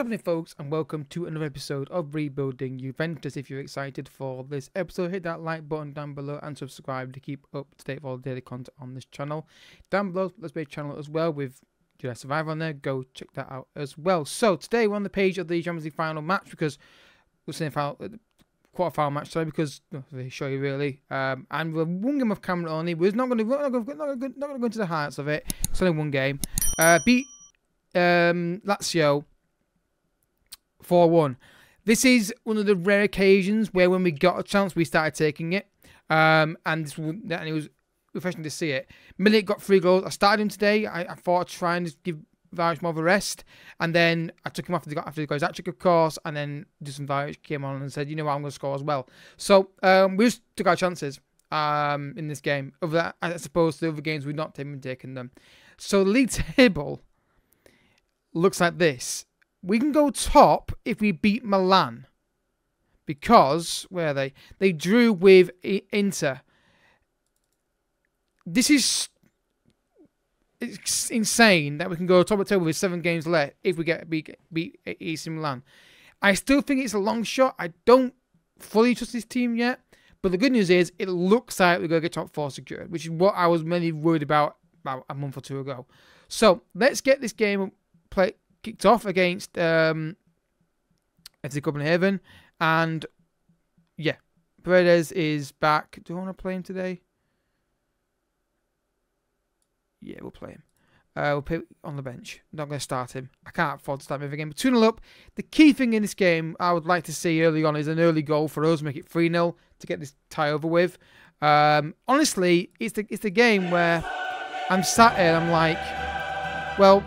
happening, folks, and welcome to another episode of Rebuilding Juventus. If you're excited for this episode, hit that like button down below and subscribe to keep up to date with all the daily content on this channel. Down below, let's be a channel as well with Jedi Survivor on there. Go check that out as well. So today we're on the page of the Champions League final match because we're seeing final, quarter final match today because they show you really. Um, and we're one game of Cameron only. We're not going to not going to not going to go into the hearts of it. It's only one game. Uh, beat um, Lazio 4 1. This is one of the rare occasions where when we got a chance, we started taking it. Um, and, this, and it was refreshing to see it. Milik got three goals. I started him today. I, I thought I'd try and give Vlahovic more of a rest. And then I took him off after the, after the goes of course. And then Dusan Vlahovic came on and said, you know what, I'm going to score as well. So um, we just took our chances um, in this game. Over that, I suppose the other games, we've not even taken them. So the league table looks like this. We can go top if we beat Milan. Because, where are they? They drew with Inter. This is it's insane that we can go top of the table with seven games left if we get beat, beat AC Milan. I still think it's a long shot. I don't fully trust this team yet. But the good news is it looks like we're going to get top four secured, which is what I was mainly worried about about a month or two ago. So let's get this game play kicked off against um, FC Copenhagen. And yeah, Paredes is back. Do I want to play him today? Yeah, we'll play him. Uh, we'll put on the bench. I'm Not going to start him. I can't afford to start him every game. But 2 0 up. The key thing in this game I would like to see early on is an early goal for us, make it 3 0 to get this tie over with. Um, honestly, it's the, it's the game where I'm sat here and I'm like, well,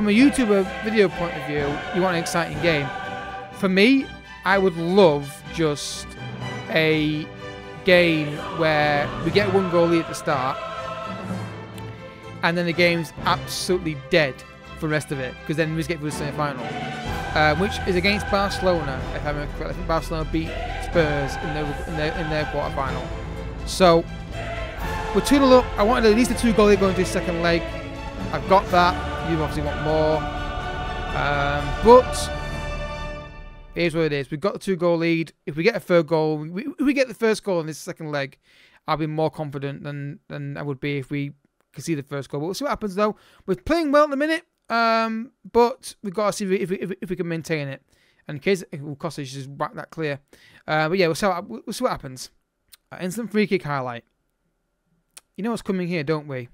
from a YouTuber video point of view, you want an exciting game. For me, I would love just a game where we get one goal lead at the start and then the game's absolutely dead for the rest of it because then we just get to the semi-final, uh, which is against Barcelona. If I remember correctly, I think Barcelona beat Spurs in their in their, in their quarter final. So we're 2 0 up. I wanted at least a two goal lead going into the second leg. I've got that. You obviously want more. Um, but here's what it is. We've got the two goal lead. If we get a third goal, we, we get the first goal in this second leg, I'll be more confident than, than I would be if we can see the first goal. But we'll see what happens though. We're playing well at the minute, um, but we've got to see if we, if, if we can maintain it. And in case cost us, just back that clear. Uh, but yeah, we'll see, what, we'll see what happens. Uh, instant free kick highlight. You know what's coming here, don't we?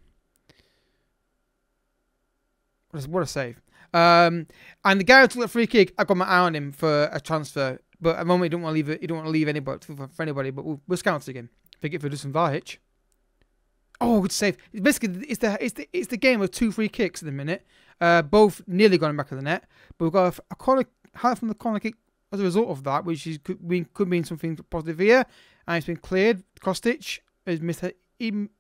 What a save. Um, and the guy who took the free kick, I got my eye on him for a transfer. But at the moment, he don't want to leave. He don't want to leave anybody for, for anybody. But we'll, we'll scout again. For Dusan Vlahovic. Oh, good save. Basically, it's the it's the it's the game of two free kicks at the minute. Uh, both nearly going back of the net, but we've got a, a corner high from the corner kick as a result of that, which is could mean could mean something positive here. And it's been cleared. Kostic has missed. A, he, did,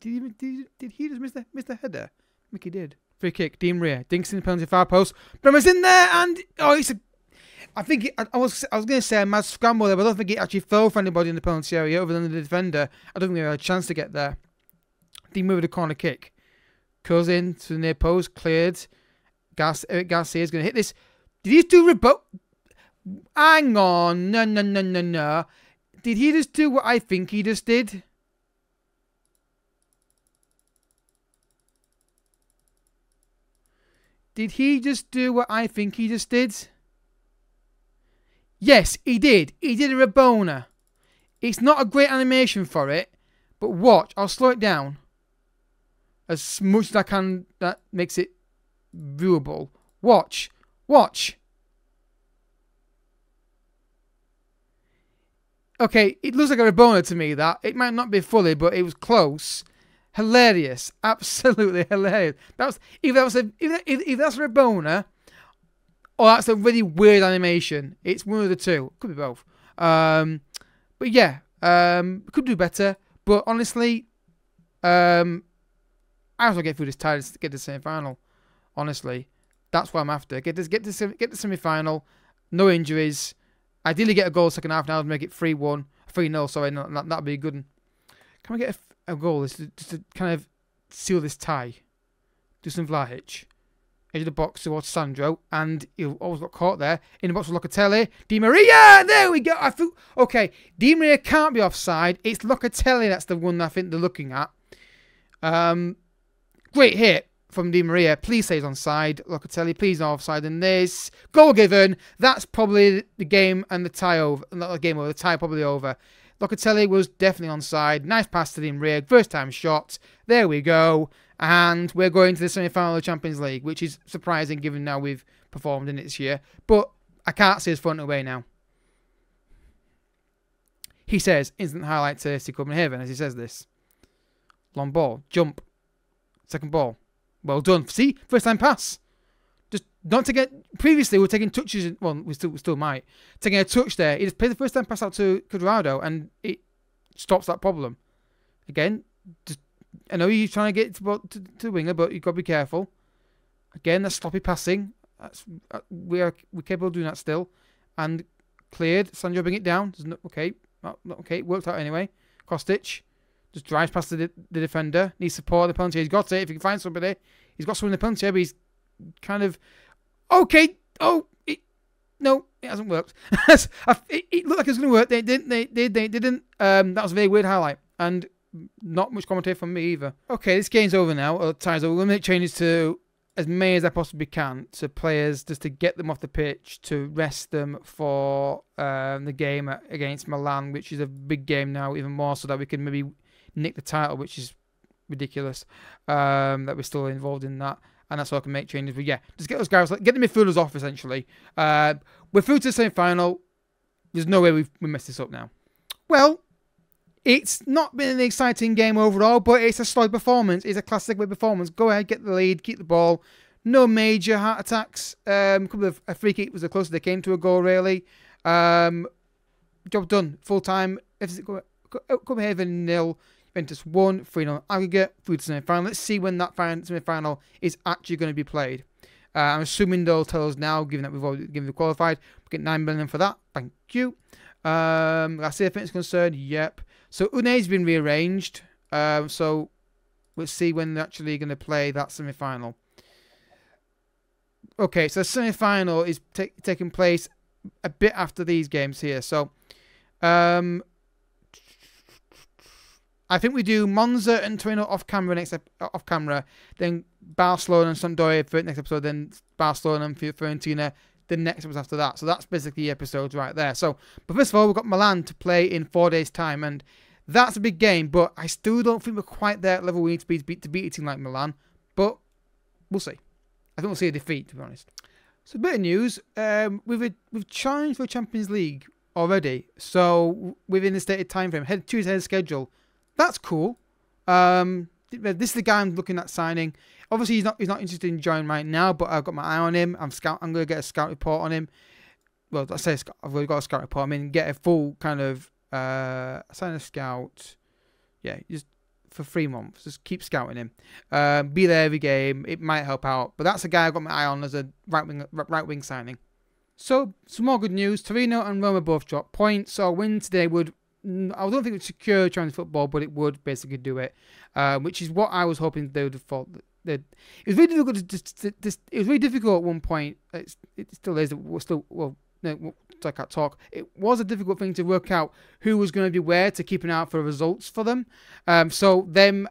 he, did, did he just miss the miss the header? Mickey did. Free kick, Di Maria, dinks in the penalty far post. Bremer's in there, and oh, it's a. I think it, I, was I was going to say a mad scramble there, but I don't think it actually fell for anybody in the penalty area other than the defender. I don't think they had a chance to get there. Di Maria with a corner kick, curls in to the near post, cleared. Gas Eric Garcia is going to hit this. Did he just do rebut? Hang on, no, no, no, no, no. Did he just do what I think he just did? Did he just do what I think he just did? Yes, he did. He did a Rabona. It's not a great animation for it, but watch. I'll slow it down as much as I can. That makes it viewable. Watch. Watch. Okay, it looks like a Rabona to me, that. It might not be fully, but it was close. Hilarious, absolutely hilarious. That's if that was a if, if, that's a Rabona, or that's a really weird animation. It's one of the two. Could be both. Um, but yeah, um, could do better. But honestly, um, I also get through this tie to get to the semi final. Honestly, that's what I'm after. Get this, get this, get the semi final. No injuries. Ideally, get a goal second half. Now make it three one, three 0 Sorry, that that'd be a good one. Can we get a a goal is to, just to kind of seal this tie. Dusan Vlahovic edge of the box towards Sandro, and he always got caught there. In the box with Locatelli. Di Maria! There we go! I thought, okay, Di Maria can't be offside. It's Locatelli that's the one I think they're looking at. Um, great hit from Di Maria. Please say he's onside. Locatelli, please no offside in this. Goal given. That's probably the game and the tie over. Not the game over, the tie probably over. Locatelli was definitely onside. Nice pass to Di Maria. First time shot. There we go. And we're going to the semi final of the Champions League, which is surprising given now we've performed in it this year. But I can't see us front away now. He says, instant highlight to FC Copenhagen as he says this. Long ball, jump, second ball. Well done. See, first time pass. Just not to get. Previously, we were taking touches. Well, we still we still might taking a touch there. He just played the first time pass out to Cuadrado, and it stops that problem. Again, just I know you're trying to get to, to, to winger, but you've got to be careful. Again, that's sloppy passing. That's uh, we are we're capable of doing that still, and cleared. Sandro bring it down. No, okay, not, not okay. Worked out anyway. Kostic just drives past the, the defender. Needs support the penalty. He's got it. If he can find somebody, he's got someone in the penalty, but he's kind of okay. Oh, it, no, it hasn't worked. it, it, looked like it was going to work. They didn't. They did. They, didn't. Um, that was a very weird highlight, and not much commentary from me either. Okay, this game's over now. Or time's over. We're going to make changes to as many as I possibly can to players just to get them off the pitch, to rest them for um, the game against Milan, which is a big game now, even more so that we can maybe nick the title, which is ridiculous. Um, that we're still involved in that, and that's why I can make changes. But yeah, just get those guys, get the midfielders off essentially. Uh, we're through to the semi final. There's no way we we mess this up now. Well, it's not been an exciting game overall, but it's a solid performance. It's a classic way performance. Go ahead, get the lead, keep the ball. No major heart attacks. Um, a couple of a free kick was the closest they came to a goal, really. Um, job done. Full time. Copenhagen nil. Juventus 1, 3 0 aggregate through to semi final. Let's see when that semi final is actually going to be played. Uh, I'm assuming they'll tell us now, given that we've already given the qualified. We get 9 million for that. Thank you. Um, I see if it's concerned. Yep. So Une's been rearranged. Um, so we'll see when they're actually going to play that semi final. Okay, so the semi final is taking place a bit after these games here. So um, I think we do Monza and Torino off camera next ep- off camera, then Barcelona and Sampdoria for next episode, then Barcelona and Fiorentina the next episode after that. So that's basically the episodes right there. So, but first of all, we've got Milan to play in four days' time, and that's a big game. But I still don't think we're quite there level we need to be to beat, to beat a team like Milan. But we'll see. I think we'll see a defeat, to be honest. So, a bit of news: um, we've we've challenged for Champions League already. So within the stated time frame, head Tuesday schedule that's cool. Um, this is the guy I'm looking at signing. Obviously, he's not he's not interested in joining right now, but I've got my eye on him. I'm scout. I'm going to get a scout report on him. Well, I say I've already got a scout report. I mean, get a full kind of uh, sign a scout. Yeah, just for three months. Just keep scouting him. Uh, be there every game. It might help out. But that's a guy I've got my eye on as a right wing right wing signing. So some more good news. Torino and Roma both dropped points. So a win today would I don't think it would secure Chinese football, but it would basically do it, uh, which is what I was hoping they would have thought. That it was very difficult to just, it was very difficult at one point. It's, it still is. We're still well. No, I can't talk. It was a difficult thing to work out who was going to be where to keep an eye out for results for them. Um, so them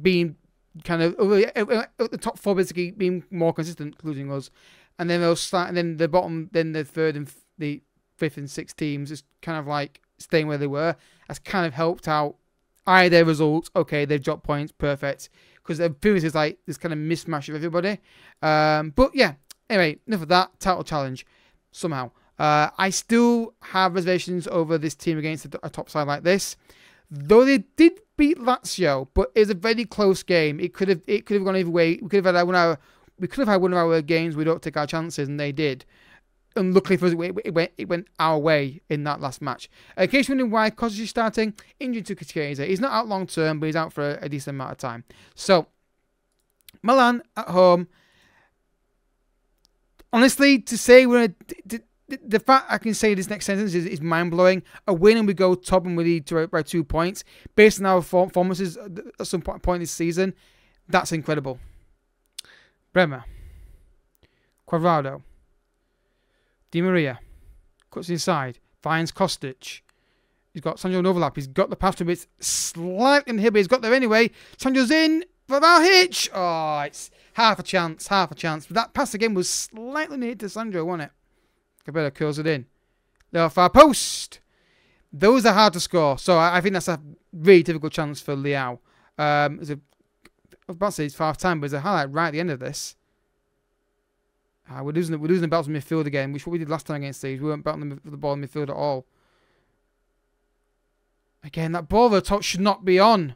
being kind of at the top four basically being more consistent, including us, and then they'll start, and then the bottom, then the third and the fifth and sixth teams is kind of like staying where they were has kind of helped out eye their results. Okay, they've dropped points, perfect. Because the previous is like this kind of mismatch of everybody. Um, but yeah, anyway, enough of that. Title challenge somehow. Uh, I still have reservations over this team against a, a top side like this. Though they did beat Lazio, but it was a very close game. It could have it could have gone either way. We could have had one of our we could have had one of our games we don't take our chances, and they did and luckily for us, it went, it went our way in that last match. In case you're wondering why is starting, injured to Chiesa. He's not out long term, but he's out for a, a, decent amount of time. So, Milan at home. Honestly, to say we're a, the, the fact I can say this next sentence is, is mind blowing. A win and we go top and we lead to, by two points based on our performances at some point this season. That's incredible. Bremer. Cuadrado. Di Maria. Cuts inside. Finds Kostic. He's got Sandro in overlap. He's got the pass to him. It's slightly in here, but he's got there anyway. Sandro's in for hitch. Oh, it's half a chance, half a chance. But that pass again was slightly near to Sandro, wasn't it? Calabria curls it in. Little far post. Those are hard to score. So I, think that's a really difficult chance for Leao. Um, I was about to say it's half time, but there's a highlight right at the end of this. Uh, we're losing we're losing the battles in midfield again, which what we did last time against these. We weren't battling the, the ball in midfield at all. Again, that ball the top should not be on.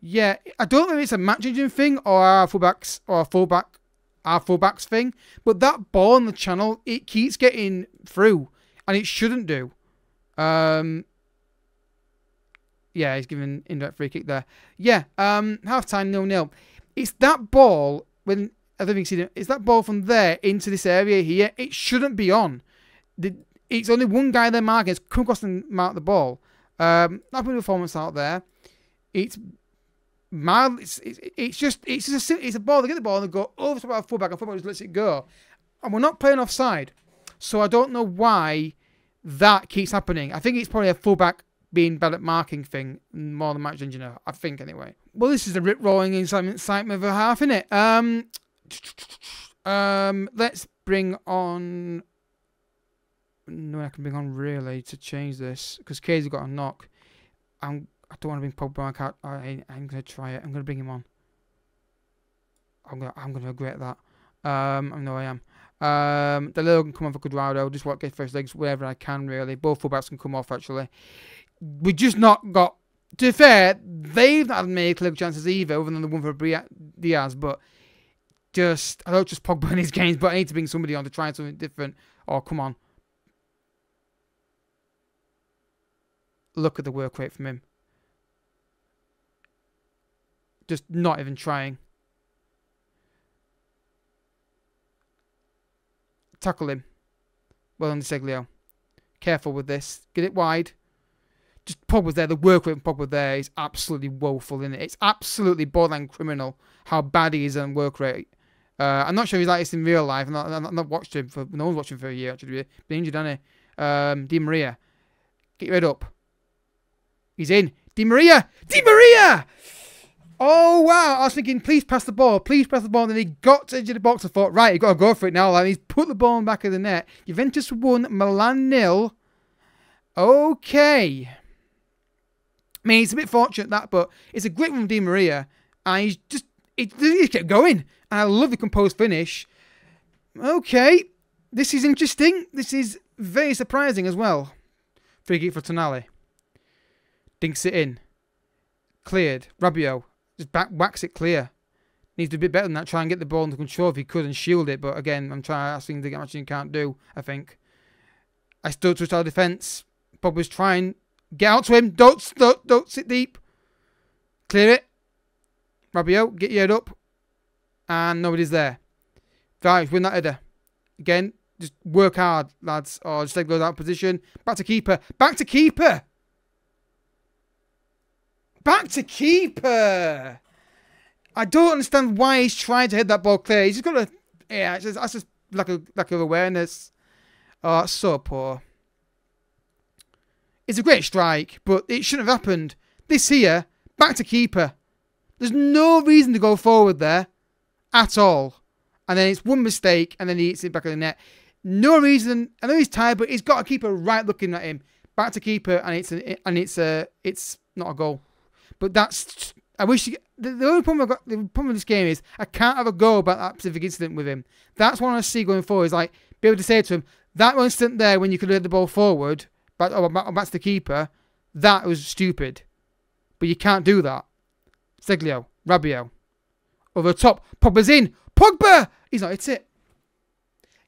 Yeah, I don't know if it's a match engine thing or our fullbacks or our fullback our fullbacks thing, but that ball on the channel it keeps getting through, and it shouldn't do. Um, yeah, he's giving indirect free kick there. Yeah, um, half time nil nil. It's that ball when I don't think. It's that ball from there into this area here. It shouldn't be on. The, it's only one guy there marking. It's come across and mark the ball. Um, putting performance out there. It's mild. It's, it's, it's just it's just a, it's a ball. They get the ball and they go over to our fullback, and fullback just lets it go. And we're not playing offside, so I don't know why that keeps happening. I think it's probably a fullback being bad at marking thing more than match engineer. I think anyway. Well, this is a rip rolling incitement, incitement of a half, isn't it? Um, um, let's bring on. No, I can bring on really to change this because Casey got a knock. I'm. I don't want to bring Pogba. I can't. I, I'm gonna try it. I'm gonna bring him on. I'm gonna. I'm gonna regret that. Um, I know I am. Um, the little can come off a good round. I'll just to get first legs wherever I can. Really, both fullbacks can come off. Actually, we just not got. To be fair, they've not had made clear chances either, other than the one for Diaz. But just I don't just Pogba in his games, but I need to bring somebody on to try something different. Oh, come on. Look at the work rate from him. Just not even trying. Tackle him. Well on Sciglio. Careful with this. Get it wide. Just Pogba's there. The work rate from Pogba there is absolutely woeful, in it? It's absolutely borderline criminal how bad he is on work rate. Uh, I'm not sure he's like this in real life. I've not, I've not watched him for. No one's watched him for a year actually. Been injured, hasn't he? Um, Di Maria, get your head up. He's in. Di Maria, Di Maria. Oh wow! I was thinking, please pass the ball, please pass the ball. And then he got to the box. I thought, right, you got to go for it now. Like he's put the ball in the back of the net. Juventus won, Milan nil. Okay. I mean, it's a bit fortunate that, but it's a great one from Di Maria, and he's just it, he kept going. I love the composed finish. Okay, this is interesting. This is very surprising as well. Free kick for Tonali. Dinks it in. Cleared. Rabiot. Just back whacks it clear. Needs to be a bit better than that. Try and get the ball under control if he could and shield it. But again, I'm trying asking to get much you can't do, I think. I still trust our defence. Bob was trying. Get out to him. Don't, don't, don't sit deep. Clear it. Rabiot, get your head up. And nobody's there. Right, win that header. Again, just work hard, lads. Or just go of that position. Back to keeper. Back to keeper. Back to keeper. I don't understand why he's trying to hit that ball clear. He's just got to, yeah, it's just, that's just lack of lack of awareness. Oh, that's so poor. It's a great strike, but it shouldn't have happened. This here, back to keeper. There's no reason to go forward there at all. And then it's one mistake, and then he hits it back of the net. No reason. I know he's tired, but he's got to keep a keeper right looking at him. Back to keeper, and it's a, and it's a it's not a goal. But that's I wish the, the only problem I've got the problem with this game is I can't have a go about that specific incident with him. That's what I see going forward. Is like be able to say to him that incident there when you could have the ball forward, but oh, back to the keeper, that was stupid. But you can't do that. Sciglio, Rabiot. Over the top, Pogba's in. Pogba! He's not hit it.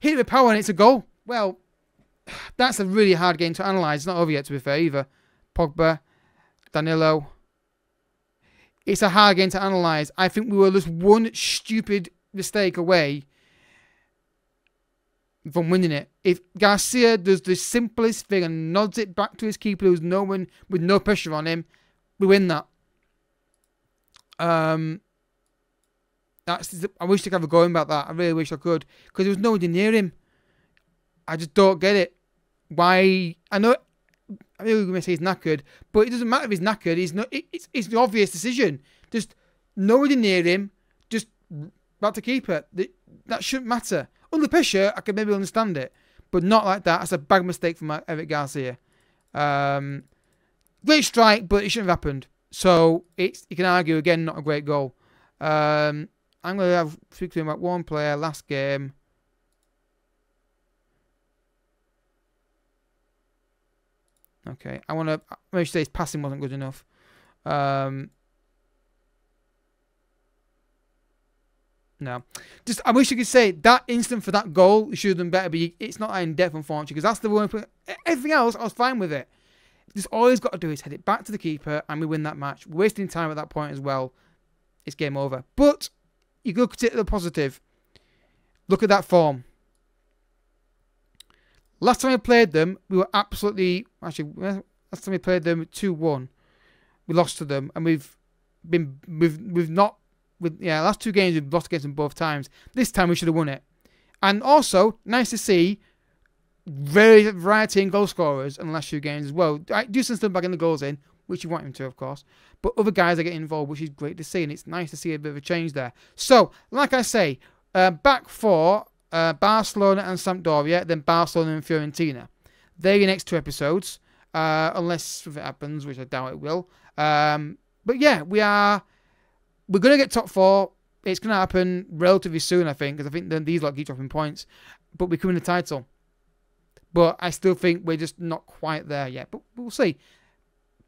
Hit it with power and it's a goal. Well, that's a really hard game to analyse. It's not over yet, to be fair, either. Pogba, Danilo. It's a hard game to analyse. I think we were just one stupid mistake away from winning it. If Garcia does the simplest thing and nods it back to his keeper who's no one with no pressure on him, we win that. Um, That's I wish I could have a go about that. I really wish I could because there was nobody near him. I just don't get it. Why? I know. I know you're going to say he's knackered, but it doesn't matter if he's knackered. He's not. It's it's the obvious decision. Just nobody near him. Just about to keep it. That shouldn't matter. Under pressure, I could maybe understand it, but not like that. That's a bad mistake from Eric Garcia. Um, great strike, but it shouldn't have happened. So it's you can argue again, not a great goal. Um, I'm going to have speak to him about one player last game. Okay, I want to make sure his passing wasn't good enough. Um, no, just I wish you could say that instant for that goal should have done better, but it's not in depth, unfortunately, because that's the one. Everything else, I was fine with it. Just all he's got to do is head it back to the keeper, and we win that match. Wasting time at that point as well. It's game over. But you look at it the positive. Look at that form. Last time we played them, we were absolutely actually last time we played them two one. We lost to them, and we've been we've we've not with yeah last two games we've lost against them both times. This time we should have won it, and also nice to see very variety in goal scorers in the last few games as well. Dusan still back in the goals in, which you want him to, of course. But other guys are getting involved, which is great to see, and it's nice to see a bit of a change there. So, like I say, uh, back for uh, Barcelona and Sampdoria, then Barcelona and Fiorentina. They're your next two episodes, uh, unless it happens, which I doubt it will. Um, but yeah, we are we're gonna get top four. It's gonna happen relatively soon, I think, because I think then these lot keep dropping points. But we come in the title. But I still think we're just not quite there yet. But we'll see.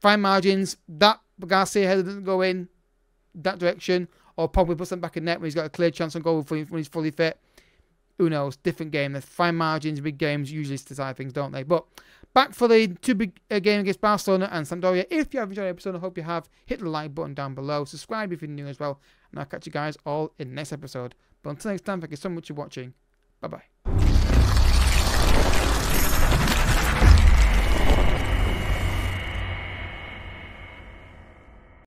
Fine margins. That Garcia header doesn't go in that direction, or probably puts them back in net when he's got a clear chance on goal when he's fully fit. Who knows? Different game. The fine margins, big games usually decide things, don't they? But back for the two big uh, game against Barcelona and Sampdoria. If you have enjoyed the episode, I hope you have. Hit the like button down below. Subscribe if you're new as well. And I'll catch you guys all in the next episode. But until next time, thank you so much for watching. Bye bye.